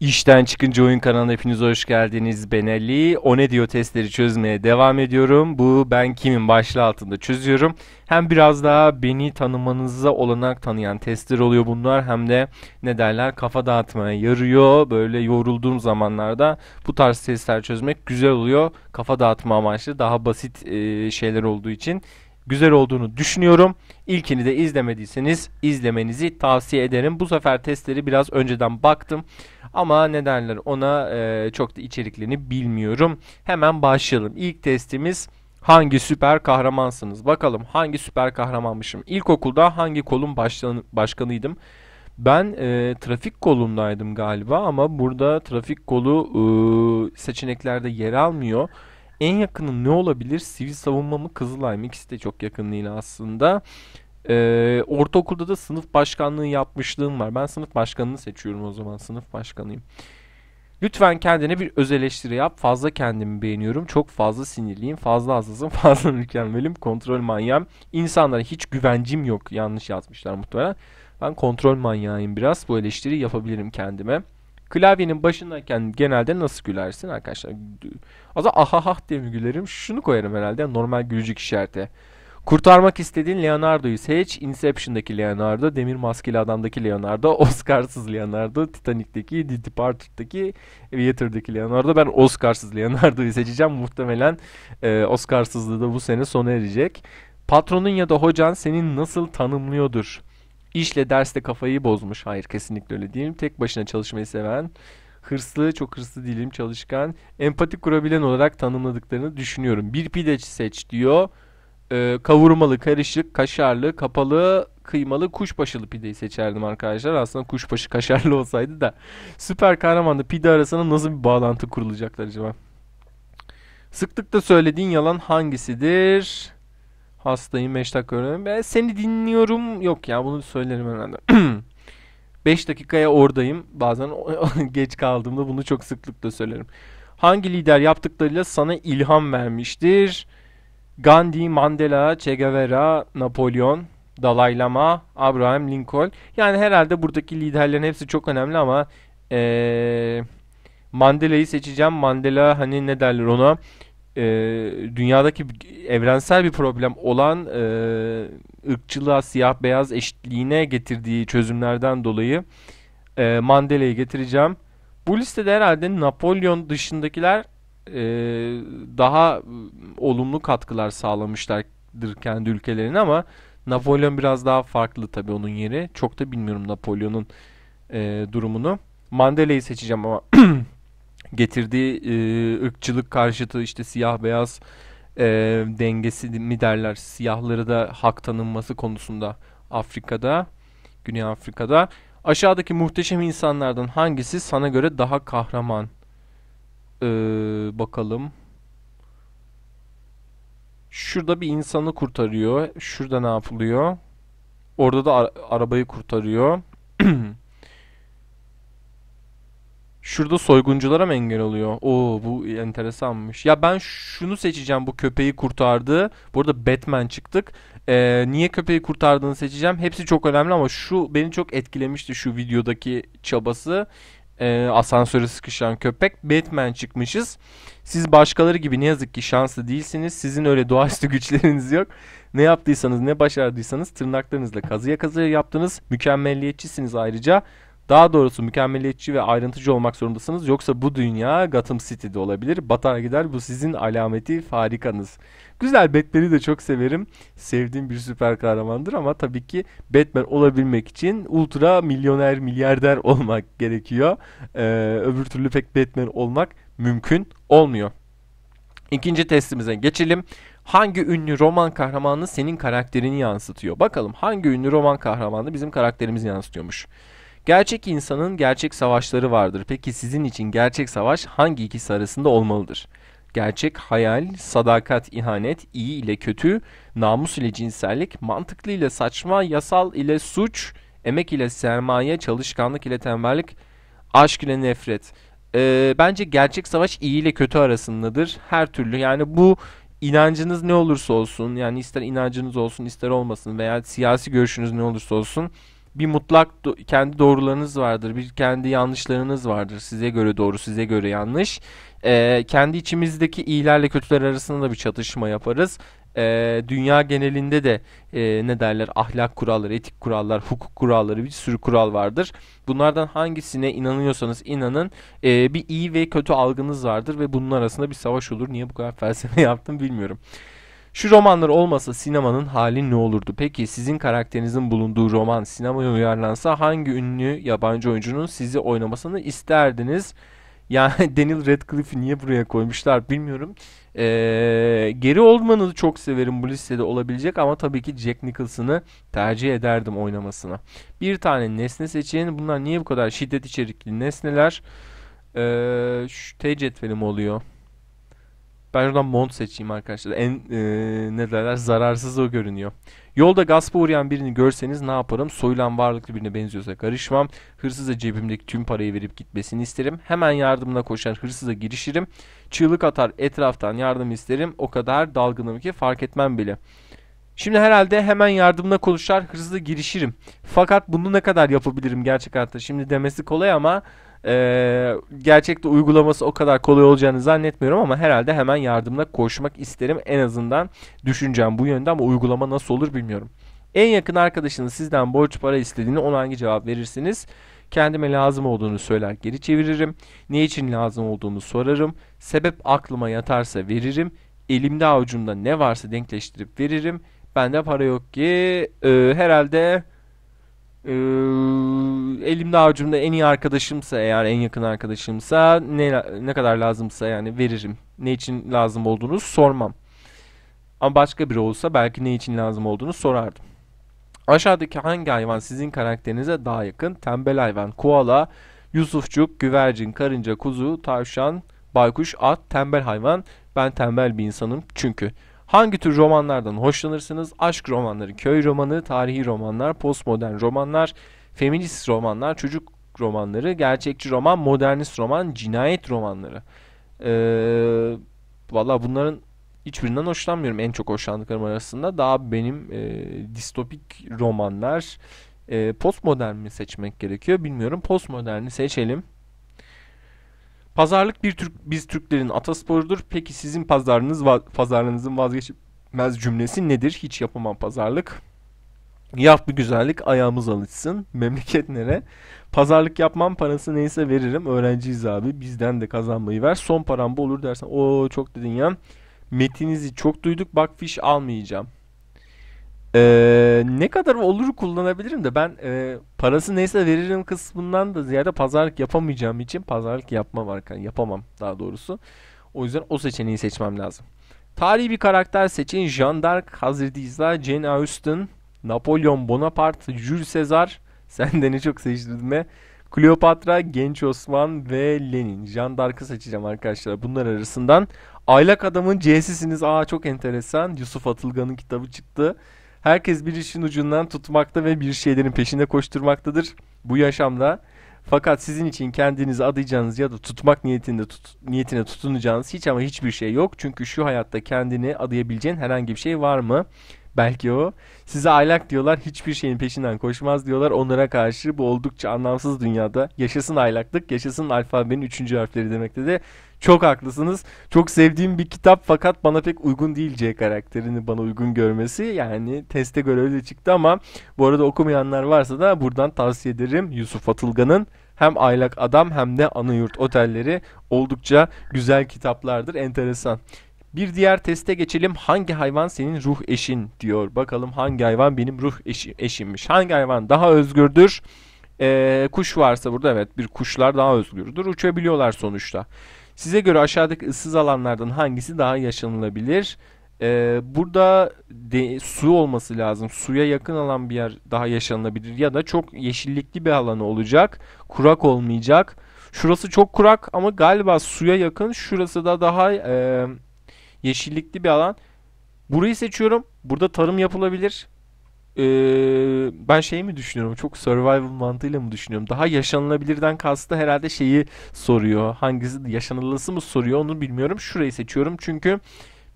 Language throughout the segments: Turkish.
İşten çıkınca oyun kanalına hepiniz hoş geldiniz. Ben Ali. O ne diyor testleri çözmeye devam ediyorum. Bu ben kimim başlığı altında çözüyorum. Hem biraz daha beni tanımanıza olanak tanıyan testler oluyor bunlar. Hem de ne derler kafa dağıtmaya yarıyor. Böyle yorulduğum zamanlarda bu tarz testler çözmek güzel oluyor. Kafa dağıtma amaçlı daha basit şeyler olduğu için güzel olduğunu düşünüyorum. İlkini de izlemediyseniz izlemenizi tavsiye ederim. Bu sefer testleri biraz önceden baktım. Ama ne derler ona e, çok da içeriklerini bilmiyorum. Hemen başlayalım. İlk testimiz hangi süper kahramansınız? Bakalım hangi süper kahramanmışım? İlkokulda hangi kolun başkan, başkanıydım? Ben e, trafik kolundaydım galiba ama burada trafik kolu e, seçeneklerde yer almıyor. En yakını ne olabilir? Sivil savunma mı Kızılay mı? İkisi de çok yakın değil aslında. Ee, ortaokulda da sınıf başkanlığı yapmışlığım var. Ben sınıf başkanını seçiyorum o zaman. Sınıf başkanıyım. Lütfen kendine bir öz eleştiri yap. Fazla kendimi beğeniyorum. Çok fazla sinirliyim. Fazla hassasım. Fazla mükemmelim. Kontrol manyağım. İnsanlara hiç güvencim yok. Yanlış yazmışlar muhtemelen. Ben kontrol manyağıyım biraz. Bu eleştiri yapabilirim kendime. Klavyenin başındayken genelde nasıl gülersin arkadaşlar? Zaman ahahah diye mi gülerim? Şunu koyarım herhalde. Normal gülücük işareti. Kurtarmak istediğin Leonardo'yu seç. Inception'daki Leonardo, Demir Maskeli Adam'daki Leonardo, Oscarsız Leonardo, Titanic'teki, The Departed'daki, Aviator'daki Leonardo. Ben Oscarsız Leonardo'yu seçeceğim. Muhtemelen e, Oscarsızlığı da bu sene sona erecek. Patronun ya da hocan senin nasıl tanımlıyordur? İşle derste kafayı bozmuş. Hayır kesinlikle öyle değilim. Tek başına çalışmayı seven, hırslı, çok hırslı değilim, çalışkan, empati kurabilen olarak tanımladıklarını düşünüyorum. Bir pideci seç diyor e, kavurmalı, karışık, kaşarlı, kapalı, kıymalı, kuşbaşılı pideyi seçerdim arkadaşlar. Aslında kuşbaşı kaşarlı olsaydı da süper kahramanla pide arasında nasıl bir bağlantı kurulacaklar acaba? Sıklıkla söylediğin yalan hangisidir? Hastayım 5 dakika öğrenim. Ben seni dinliyorum. Yok ya bunu söylerim herhalde. 5 dakikaya oradayım. Bazen geç kaldığımda bunu çok sıklıkla söylerim. Hangi lider yaptıklarıyla sana ilham vermiştir? Gandhi, Mandela, Che Guevara, Napolyon, Dalai Lama, Abraham Lincoln. Yani herhalde buradaki liderlerin hepsi çok önemli ama ee, Mandela'yı seçeceğim. Mandela hani ne derler ona? E, dünyadaki evrensel bir problem olan e, ırkçılığa, siyah beyaz eşitliğine getirdiği çözümlerden dolayı e, Mandela'yı getireceğim. Bu listede herhalde Napolyon dışındakiler e, daha olumlu katkılar sağlamışlardır kendi ülkelerine ama Napolyon biraz daha farklı tabii onun yeri. Çok da bilmiyorum Napolyon'un e, durumunu. Mandela'yı seçeceğim ama getirdiği e, ırkçılık karşıtı işte siyah beyaz e, dengesi mi derler siyahları da hak tanınması konusunda Afrika'da Güney Afrika'da aşağıdaki muhteşem insanlardan hangisi sana göre daha kahraman ee, bakalım. Şurada bir insanı kurtarıyor. Şurada ne yapılıyor? Orada da ara arabayı kurtarıyor. Şurada soygunculara mı engel oluyor? Oo bu enteresanmış. Ya ben şunu seçeceğim bu köpeği kurtardı. Burada Batman çıktık. Ee, niye köpeği kurtardığını seçeceğim. Hepsi çok önemli ama şu beni çok etkilemişti şu videodaki çabası e, asansöre sıkışan köpek Batman çıkmışız. Siz başkaları gibi ne yazık ki şanslı değilsiniz. Sizin öyle doğaüstü güçleriniz yok. Ne yaptıysanız ne başardıysanız tırnaklarınızla kazıya kazıya yaptınız. Mükemmelliyetçisiniz ayrıca. Daha doğrusu mükemmeliyetçi ve ayrıntıcı olmak zorundasınız. Yoksa bu dünya Gotham City'de olabilir. Batar gider bu sizin alameti farikanız. Güzel Batman'i de çok severim. Sevdiğim bir süper kahramandır ama tabii ki Batman olabilmek için ultra milyoner milyarder olmak gerekiyor. Ee, öbür türlü pek Batman olmak mümkün olmuyor. İkinci testimize geçelim. Hangi ünlü roman kahramanı senin karakterini yansıtıyor? Bakalım hangi ünlü roman kahramanı bizim karakterimizi yansıtıyormuş. Gerçek insanın gerçek savaşları vardır. Peki sizin için gerçek savaş hangi ikisi arasında olmalıdır? Gerçek, hayal, sadakat, ihanet, iyi ile kötü, namus ile cinsellik, mantıklı ile saçma, yasal ile suç, emek ile sermaye, çalışkanlık ile tembellik, aşk ile nefret. Ee, bence gerçek savaş iyi ile kötü arasındadır. Her türlü yani bu inancınız ne olursa olsun yani ister inancınız olsun ister olmasın veya siyasi görüşünüz ne olursa olsun bir mutlak do- kendi doğrularınız vardır, bir kendi yanlışlarınız vardır. Size göre doğru, size göre yanlış. Ee, kendi içimizdeki iyilerle kötüler arasında da bir çatışma yaparız. Ee, dünya genelinde de e, ne derler ahlak kuralları, etik kurallar, hukuk kuralları bir sürü kural vardır. Bunlardan hangisine inanıyorsanız inanın e, bir iyi ve kötü algınız vardır ve bunun arasında bir savaş olur. Niye bu kadar felsefe yaptım bilmiyorum. Şu romanlar olmasa sinemanın hali ne olurdu? Peki sizin karakterinizin bulunduğu roman sinemaya uyarlansa hangi ünlü yabancı oyuncunun sizi oynamasını isterdiniz? Yani Daniel Radcliffe'i niye buraya koymuşlar bilmiyorum. Ee, Gary Oldman'ı çok severim bu listede olabilecek ama tabii ki Jack Nicholson'ı tercih ederdim oynamasına. Bir tane nesne seçin. Bunlar niye bu kadar şiddet içerikli nesneler? Ee, şu T cetveli mi oluyor? Ben şuradan mont seçeyim arkadaşlar. En e, ne derler zararsız o görünüyor. Yolda gaspa uğrayan birini görseniz ne yaparım? Soyulan varlıklı birine benziyorsa karışmam. Hırsıza cebimdeki tüm parayı verip gitmesini isterim. Hemen yardımına koşan hırsıza girişirim. Çığlık atar etraftan yardım isterim. O kadar dalgınım ki fark etmem bile. Şimdi herhalde hemen yardımına koşar hırsıza girişirim. Fakat bunu ne kadar yapabilirim gerçek hayatta? Şimdi demesi kolay ama ee, gerçekte uygulaması o kadar kolay olacağını zannetmiyorum ama herhalde hemen yardımına koşmak isterim. En azından düşüneceğim bu yönde ama uygulama nasıl olur bilmiyorum. En yakın arkadaşınız sizden borç para istediğinde ona hangi cevap verirsiniz? Kendime lazım olduğunu söyler geri çeviririm. Ne için lazım olduğunu sorarım. Sebep aklıma yatarsa veririm. Elimde avucumda ne varsa denkleştirip veririm. Bende para yok ki e, herhalde ee, elimde avucumda en iyi arkadaşımsa eğer en yakın arkadaşımsa ne ne kadar lazımsa yani veririm. Ne için lazım olduğunu sormam. Ama başka biri olsa belki ne için lazım olduğunu sorardım. Aşağıdaki hangi hayvan sizin karakterinize daha yakın? Tembel hayvan, koala, Yusufçuk, güvercin, karınca, kuzu, tavşan, baykuş, at, tembel hayvan. Ben tembel bir insanım çünkü. Hangi tür romanlardan hoşlanırsınız? Aşk romanları, köy romanı, tarihi romanlar, postmodern romanlar, feminist romanlar, çocuk romanları, gerçekçi roman, modernist roman, cinayet romanları. Ee, Valla bunların hiçbirinden hoşlanmıyorum. En çok hoşlandıklarım arasında daha benim e, distopik romanlar, e, postmodern mi seçmek gerekiyor bilmiyorum. Postmoderni seçelim. Pazarlık bir Türk biz Türklerin atasporudur. Peki sizin pazarınız pazarlığınızın vazgeçilmez cümlesi nedir? Hiç yapamam pazarlık. Yap bir güzellik ayağımız alışsın. Memleket nere? Pazarlık yapmam parası neyse veririm. Öğrenciyiz abi. Bizden de kazanmayı ver. Son param bu olur dersen. o çok dedin ya. Metinizi çok duyduk. Bak fiş almayacağım. Ee, ne kadar olur kullanabilirim de ben e, parası neyse veririm kısmından da ziyade pazarlık yapamayacağım için pazarlık yapmam arkadaşlar. Yapamam daha doğrusu. O yüzden o seçeneği seçmem lazım. Tarihi bir karakter seçin. Jean d'Arc, Hazreti İsa, Jane Austen, Napolyon Bonaparte, Jules Caesar. Sen de ne çok seçtin be. Kleopatra, Genç Osman ve Lenin. Jean d'Arc'ı seçeceğim arkadaşlar. Bunlar arasından. Aylak Adam'ın C'sisiniz. Aa çok enteresan. Yusuf Atılgan'ın kitabı çıktı. Herkes bir işin ucundan tutmakta ve bir şeylerin peşinde koşturmaktadır bu yaşamda. Fakat sizin için kendinizi adayacağınız ya da tutmak niyetinde tut, niyetine tutunacağınız hiç ama hiçbir şey yok. Çünkü şu hayatta kendini adayabileceğin herhangi bir şey var mı? Belki o. Size aylak diyorlar hiçbir şeyin peşinden koşmaz diyorlar. Onlara karşı bu oldukça anlamsız dünyada yaşasın aylaklık, yaşasın alfabenin üçüncü harfleri demekte de çok haklısınız. Çok sevdiğim bir kitap fakat bana pek uygun değil C karakterini bana uygun görmesi. Yani teste göre öyle çıktı ama bu arada okumayanlar varsa da buradan tavsiye ederim. Yusuf Atılgan'ın hem Aylak Adam hem de Anıyurt Otelleri oldukça güzel kitaplardır. Enteresan. Bir diğer teste geçelim. Hangi hayvan senin ruh eşin diyor. Bakalım hangi hayvan benim ruh eşi, eşimmiş. Hangi hayvan daha özgürdür? Ee, kuş varsa burada evet bir kuşlar daha özgürdür. Uçabiliyorlar sonuçta. Size göre aşağıdaki ıssız alanlardan hangisi daha yaşanılabilir? Ee, burada de, su olması lazım. Suya yakın alan bir yer daha yaşanılabilir ya da çok yeşillikli bir alanı olacak. Kurak olmayacak. Şurası çok kurak ama galiba suya yakın. Şurası da daha e, yeşillikli bir alan. Burayı seçiyorum. Burada tarım yapılabilir. Ee, ben şey mi düşünüyorum? Çok survival mantığıyla mı düşünüyorum? Daha yaşanılabilirden kastı herhalde şeyi soruyor. Hangisi yaşanılısı mı soruyor onu bilmiyorum. Şurayı seçiyorum çünkü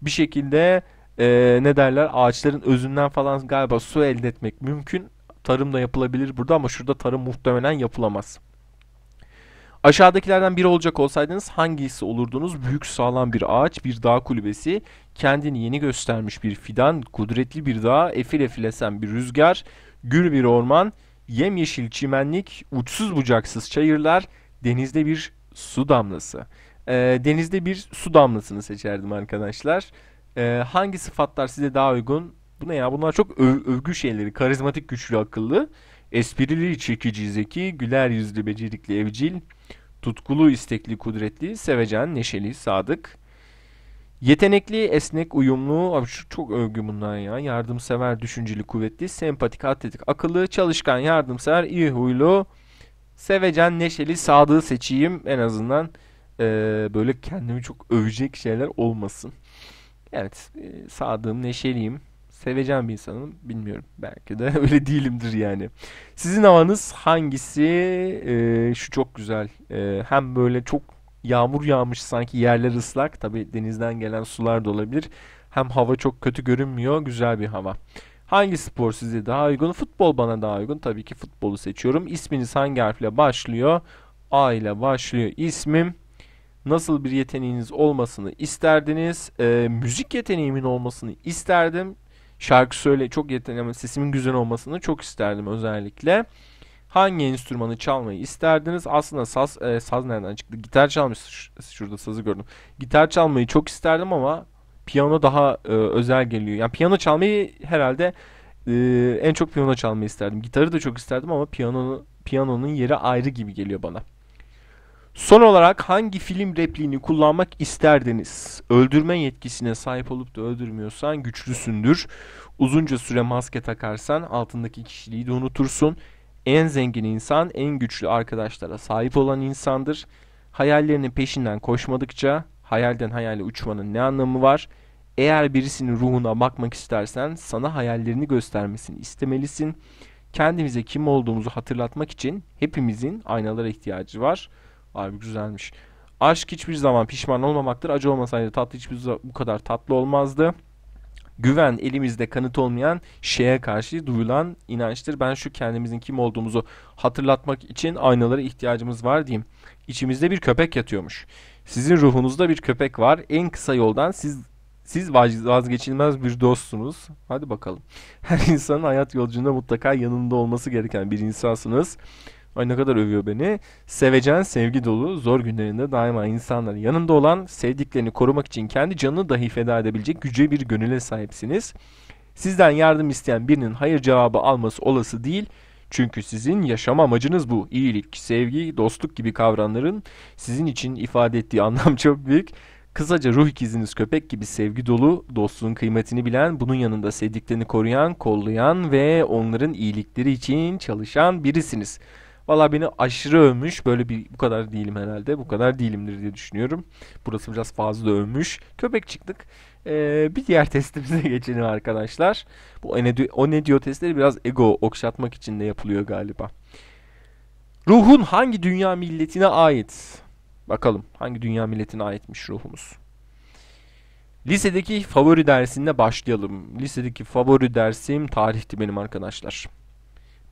bir şekilde e, ne derler ağaçların özünden falan galiba su elde etmek mümkün. tarım da yapılabilir burada ama şurada tarım muhtemelen yapılamaz. Aşağıdakilerden biri olacak olsaydınız hangisi olurdunuz? Büyük sağlam bir ağaç, bir dağ kulübesi, kendini yeni göstermiş bir fidan, kudretli bir dağ, efil efil esen bir rüzgar, gür bir orman, yemyeşil çimenlik, uçsuz bucaksız çayırlar, denizde bir su damlası. E, denizde bir su damlasını seçerdim arkadaşlar. E, hangi sıfatlar size daha uygun? Bu ne ya? Bunlar çok öv- övgü şeyleri. Karizmatik, güçlü, akıllı. Esprili, çekici, zeki, güler yüzlü, becerikli, evcil, tutkulu, istekli, kudretli, sevecen, neşeli, sadık. Yetenekli, esnek, uyumlu. Abi şu çok övgü bunlar ya. Yardımsever, düşünceli, kuvvetli, sempatik, atletik, akıllı, çalışkan, yardımsever, iyi huylu, sevecen, neşeli, sadığı seçeyim. En azından eee, böyle kendimi çok övecek şeyler olmasın. Evet, e, sadığım, neşeliyim. Sevecen bir insanım. Bilmiyorum. Belki de öyle değilimdir yani. Sizin havanız hangisi? E, şu çok güzel. E, hem böyle çok yağmur yağmış sanki yerler ıslak. Tabii denizden gelen sular da olabilir. Hem hava çok kötü görünmüyor. Güzel bir hava. Hangi spor size daha uygun? Futbol bana daha uygun. Tabii ki futbolu seçiyorum. İsminiz hangi harfle başlıyor? A ile başlıyor ismim. Nasıl bir yeteneğiniz olmasını isterdiniz? Ee, müzik yeteneğimin olmasını isterdim. Şarkı söyle çok yeteneğim, sesimin güzel olmasını çok isterdim özellikle. Hangi enstrümanı çalmayı isterdiniz? Aslında saz, e, saz nereden çıktı? Gitar çalmış. Şurada sazı gördüm. Gitar çalmayı çok isterdim ama piyano daha e, özel geliyor. Yani piyano çalmayı herhalde e, en çok piyano çalmayı isterdim. Gitarı da çok isterdim ama piyano, piyanonun yeri ayrı gibi geliyor bana. Son olarak hangi film repliğini kullanmak isterdiniz? Öldürme yetkisine sahip olup da öldürmüyorsan güçlüsündür. Uzunca süre maske takarsan altındaki kişiliği de unutursun. En zengin insan en güçlü arkadaşlara sahip olan insandır. Hayallerinin peşinden koşmadıkça hayalden hayale uçmanın ne anlamı var? Eğer birisinin ruhuna bakmak istersen sana hayallerini göstermesini istemelisin. Kendimize kim olduğumuzu hatırlatmak için hepimizin aynalara ihtiyacı var. Abi güzelmiş. Aşk hiçbir zaman pişman olmamaktır. Acı olmasaydı tatlı hiçbir zaman bu kadar tatlı olmazdı. Güven elimizde kanıt olmayan şeye karşı duyulan inançtır. Ben şu kendimizin kim olduğumuzu hatırlatmak için aynalara ihtiyacımız var diyeyim. İçimizde bir köpek yatıyormuş. Sizin ruhunuzda bir köpek var. En kısa yoldan siz siz vaz- vazgeçilmez bir dostsunuz. Hadi bakalım. Her insanın hayat yolculuğunda mutlaka yanında olması gereken bir insansınız. Ay ne kadar övüyor beni. Sevecen, sevgi dolu, zor günlerinde daima insanların yanında olan, sevdiklerini korumak için kendi canını dahi feda edebilecek güce bir gönüle sahipsiniz. Sizden yardım isteyen birinin hayır cevabı alması olası değil. Çünkü sizin yaşam amacınız bu. İyilik, sevgi, dostluk gibi kavramların sizin için ifade ettiği anlam çok büyük. Kısaca ruh ikiziniz köpek gibi sevgi dolu, dostluğun kıymetini bilen, bunun yanında sevdiklerini koruyan, kollayan ve onların iyilikleri için çalışan birisiniz. Valla beni aşırı övmüş. Böyle bir bu kadar değilim herhalde. Bu kadar değilimdir diye düşünüyorum. Burası biraz fazla övmüş. Köpek çıktık. Ee, bir diğer testimize geçelim arkadaşlar. Bu o ne, diyor, testleri biraz ego okşatmak için de yapılıyor galiba. Ruhun hangi dünya milletine ait? Bakalım hangi dünya milletine aitmiş ruhumuz. Lisedeki favori dersinde başlayalım. Lisedeki favori dersim tarihti benim arkadaşlar.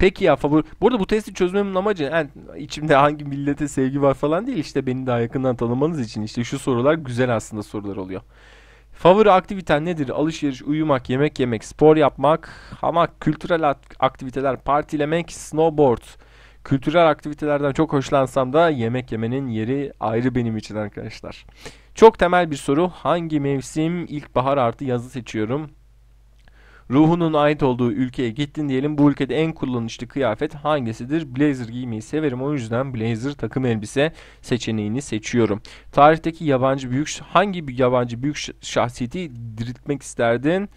Peki ya favori... Bu arada bu testi çözmemin amacı yani içimde hangi millete sevgi var falan değil. işte beni daha yakından tanımanız için işte şu sorular güzel aslında sorular oluyor. Favori aktiviten nedir? Alışveriş, uyumak, yemek yemek, spor yapmak, hamak, kültürel ak- aktiviteler, partilemek, snowboard. Kültürel aktivitelerden çok hoşlansam da yemek yemenin yeri ayrı benim için arkadaşlar. Çok temel bir soru. Hangi mevsim ilkbahar artı yazı seçiyorum? Ruhunun ait olduğu ülkeye gittin diyelim. Bu ülkede en kullanışlı kıyafet hangisidir? Blazer giymeyi severim. O yüzden blazer takım elbise seçeneğini seçiyorum. Tarihteki yabancı büyük hangi bir yabancı büyük şahsiyeti diriltmek isterdin?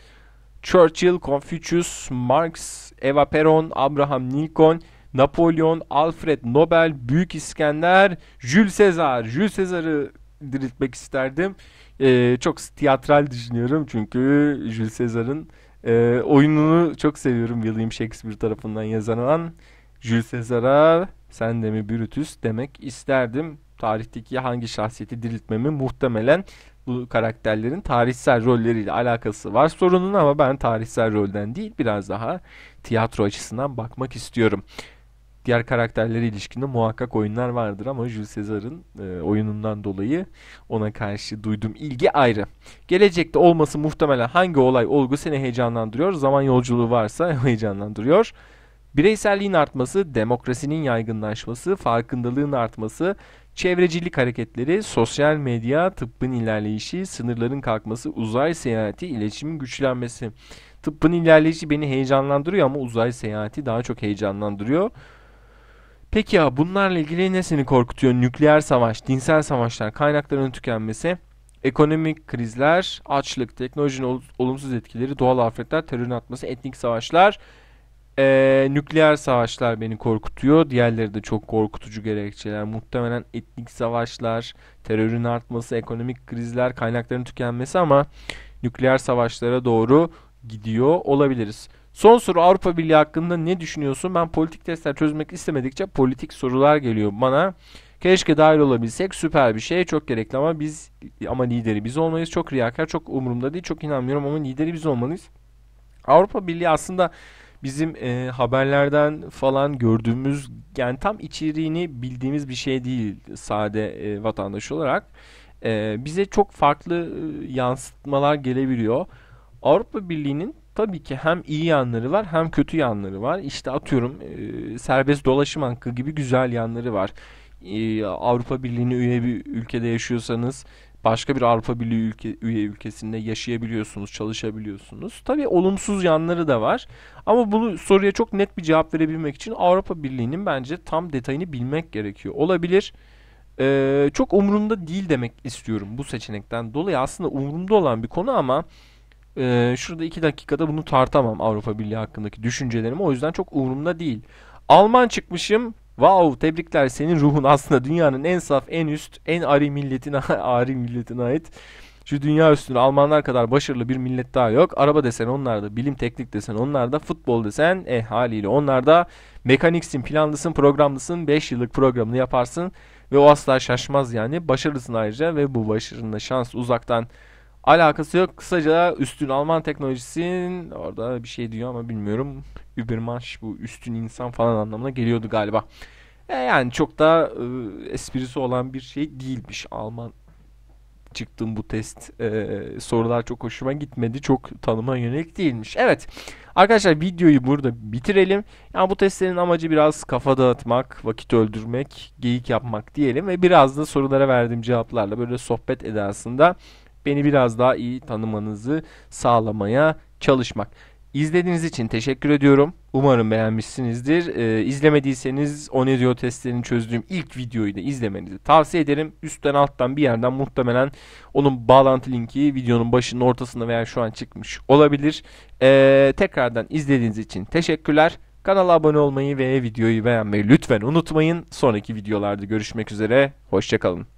Churchill, Confucius, Marx, Eva Peron, Abraham Lincoln, Napolyon, Alfred Nobel, Büyük İskender, Jules Caesar. Jules Caesar'ı diriltmek isterdim. Ee, çok tiyatral düşünüyorum çünkü Jules Caesar'ın e, oyununu çok seviyorum. William Shakespeare tarafından yazılan Jules Caesar'a sen de mi Brutus demek isterdim. Tarihteki hangi şahsiyeti diriltmemi muhtemelen bu karakterlerin tarihsel rolleriyle alakası var sorunun ama ben tarihsel rolden değil biraz daha tiyatro açısından bakmak istiyorum. Diğer karakterlere ilişkinde muhakkak oyunlar vardır ama Jules Caesar'ın e, oyunundan dolayı ona karşı duyduğum ilgi ayrı. Gelecekte olması muhtemelen hangi olay olgu seni heyecanlandırıyor? Zaman yolculuğu varsa heyecanlandırıyor. Bireyselliğin artması, demokrasinin yaygınlaşması, farkındalığın artması, çevrecilik hareketleri, sosyal medya, tıbbın ilerleyişi, sınırların kalkması, uzay seyahati, iletişimin güçlenmesi. Tıbbın ilerleyişi beni heyecanlandırıyor ama uzay seyahati daha çok heyecanlandırıyor. Peki ya bunlarla ilgili ne seni korkutuyor? Nükleer savaş, dinsel savaşlar, kaynakların tükenmesi, ekonomik krizler, açlık, teknolojinin olumsuz etkileri, doğal afetler, terörün atması, etnik savaşlar, ee, nükleer savaşlar beni korkutuyor. Diğerleri de çok korkutucu gerekçeler. Muhtemelen etnik savaşlar, terörün artması, ekonomik krizler, kaynakların tükenmesi ama nükleer savaşlara doğru gidiyor olabiliriz. Son soru Avrupa Birliği hakkında ne düşünüyorsun? Ben politik testler çözmek istemedikçe politik sorular geliyor bana. Keşke dahil olabilsek süper bir şey çok gerekli ama biz ama lideri biz olmayız. Çok riyakar çok umurumda değil çok inanmıyorum ama lideri biz olmalıyız. Avrupa Birliği aslında bizim e, haberlerden falan gördüğümüz yani tam içeriğini bildiğimiz bir şey değil sade e, vatandaş olarak. E, bize çok farklı e, yansıtmalar gelebiliyor. Avrupa Birliği'nin tabii ki hem iyi yanları var hem kötü yanları var. İşte atıyorum e, serbest dolaşım hakkı gibi güzel yanları var. E, Avrupa Birliği'ne üye bir ülkede yaşıyorsanız başka bir Avrupa Birliği ülke, üye ülkesinde yaşayabiliyorsunuz, çalışabiliyorsunuz. Tabii olumsuz yanları da var. Ama bunu soruya çok net bir cevap verebilmek için Avrupa Birliği'nin bence tam detayını bilmek gerekiyor. Olabilir. Ee, çok umurumda değil demek istiyorum bu seçenekten dolayı. Aslında umurumda olan bir konu ama e, şurada iki dakikada bunu tartamam Avrupa Birliği hakkındaki düşüncelerimi. O yüzden çok umurumda değil. Alman çıkmışım. Wow tebrikler senin ruhun aslında dünyanın en saf, en üst, en ari milletine, ari milletine ait. Şu dünya üstünde Almanlar kadar başarılı bir millet daha yok. Araba desen onlarda, bilim teknik desen onlarda, futbol desen eh haliyle onlarda. Mekaniksin, planlısın, programlısın, 5 yıllık programını yaparsın ve o asla şaşmaz yani. Başarılısın ayrıca ve bu başarının şans uzaktan alakası yok. Kısaca üstün Alman teknolojisin orada bir şey diyor ama bilmiyorum. Übermensch bu üstün insan falan anlamına geliyordu galiba. E yani çok da e, esprisi olan bir şey değilmiş Alman çıktım bu test e, sorular çok hoşuma gitmedi. Çok tanıma yönelik değilmiş. Evet. Arkadaşlar videoyu burada bitirelim. Yani bu testlerin amacı biraz kafa dağıtmak, vakit öldürmek, geyik yapmak diyelim ve biraz da sorulara verdiğim cevaplarla böyle sohbet edasında beni biraz daha iyi tanımanızı sağlamaya çalışmak. İzlediğiniz için teşekkür ediyorum. Umarım beğenmişsinizdir. Ee, izlemediyseniz Onedio testlerini çözdüğüm ilk videoyu da izlemenizi tavsiye ederim. Üstten alttan bir yerden muhtemelen onun bağlantı linki videonun başının ortasında veya şu an çıkmış olabilir. Ee, tekrardan izlediğiniz için teşekkürler. Kanala abone olmayı ve videoyu beğenmeyi lütfen unutmayın. Sonraki videolarda görüşmek üzere. Hoşçakalın.